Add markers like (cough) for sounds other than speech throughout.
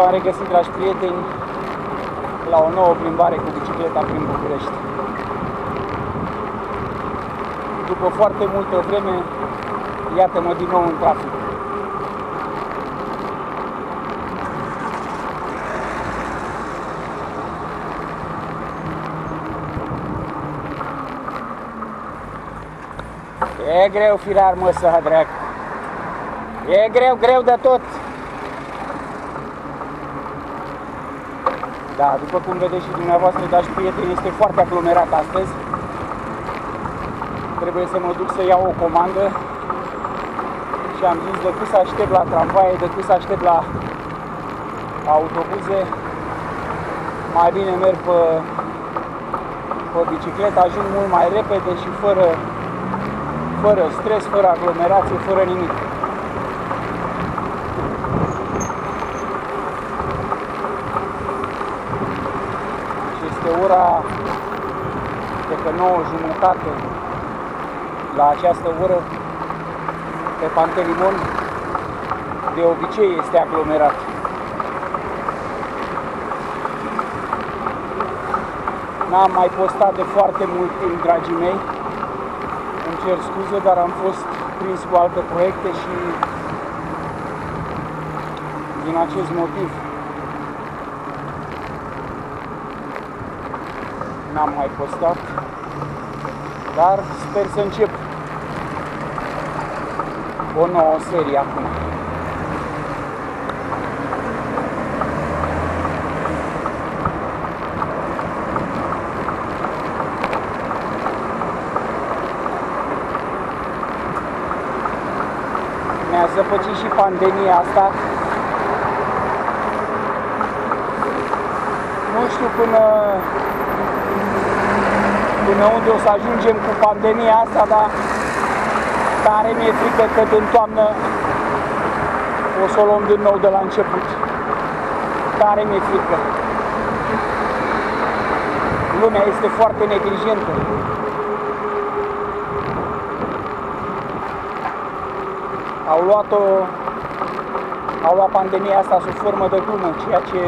Bine v-am regăsit, dragi prieteni, la o nouă plimbare cu bicicleta prin București. După foarte multă vreme, iată-mă din nou în trafic. E greu, firar, mă, să drag. E greu, greu de tot. Da, după cum vedeți și dumneavoastră, dragi prieteni, este foarte aglomerat astăzi. Trebuie să mă duc să iau o comandă și am zis decât să aștept la tramvaie, decât să aștept la autobuze, mai bine merg pe, pe bicicletă, ajung mult mai repede și fără, fără stres, fără aglomerație, fără nimic. Ora de pe 9 jumătate la această oră pe Pantelimon de obicei este aglomerat. N-am mai postat de foarte mult timp, dragii mei. Îmi cer scuze, dar am fost prins cu alte proiecte și din acest motiv n-am mai postat, dar sper să încep o nouă serie acum. Ne-a zăpăcit și pandemia asta. Nu știu până până unde o să ajungem cu pandemia asta, dar tare mi-e frică că în toamnă o să o luăm din nou de la început. Tare mi-e frică. Lumea este foarte neglijentă. Au luat-o au luat pandemia asta sub formă de glumă, ceea ce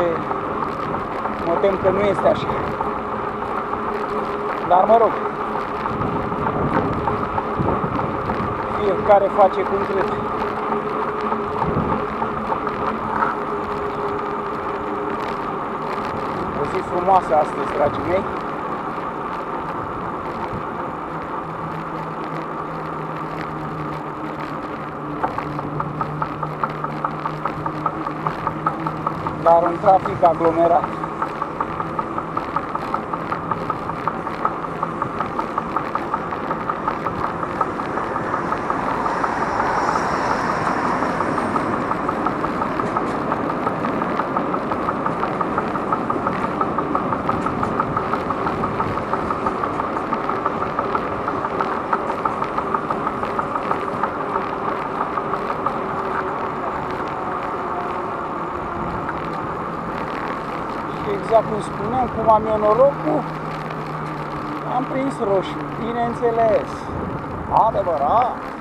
mă tem că nu este așa. Dar mă rog, fiecare face cum trebuie. O zi frumoasă astăzi, dragii mei. Dar un trafic aglomerat. Exact cum spuneam, cum am eu norocul, am prins roșu, bineînțeles, adevărat.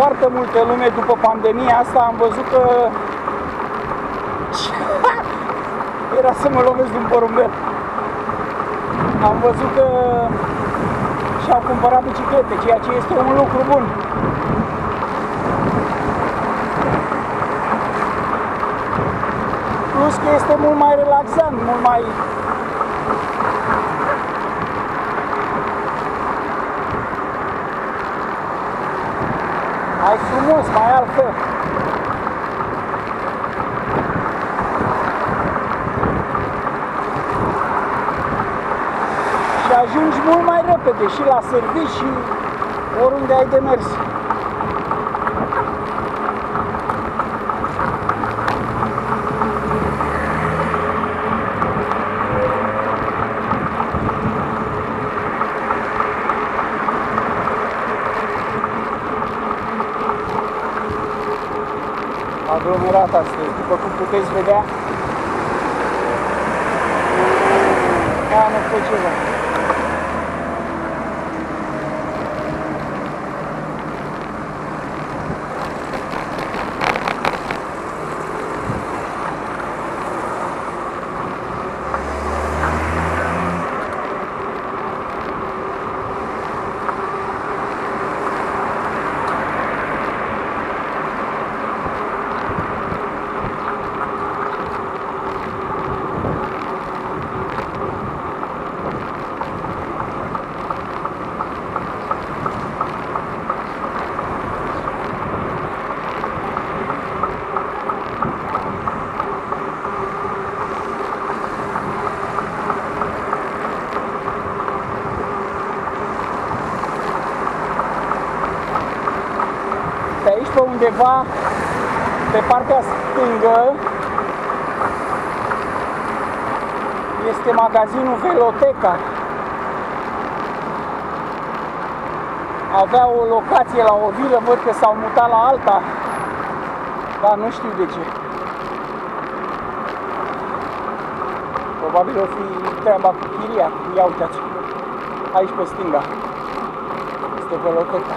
foarte multă lume după pandemia asta am văzut că (laughs) era să mă lovesc din porumbel. Am văzut că și-au cumpărat biciclete, ceea ce este un lucru bun. Plus că este mult mai relaxant, mult mai mai frumos, mai altfel. Și ajungi mult mai repede și la servici și oriunde ai de mers. Aglomerat astăzi, după cum puteți vedea. Da, nu pe ceva. Pe aici, pe undeva, pe partea stângă, este magazinul Veloteca. Avea o locație la o vilă, văd că s-au mutat la alta, dar nu știu de ce. Probabil o fi treaba cu chiria. Ia uitați, aici pe stânga este Veloteca.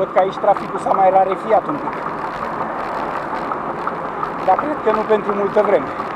Văd că aici traficul s-a mai rarefiat un pic. Dar cred că nu pentru multă vreme.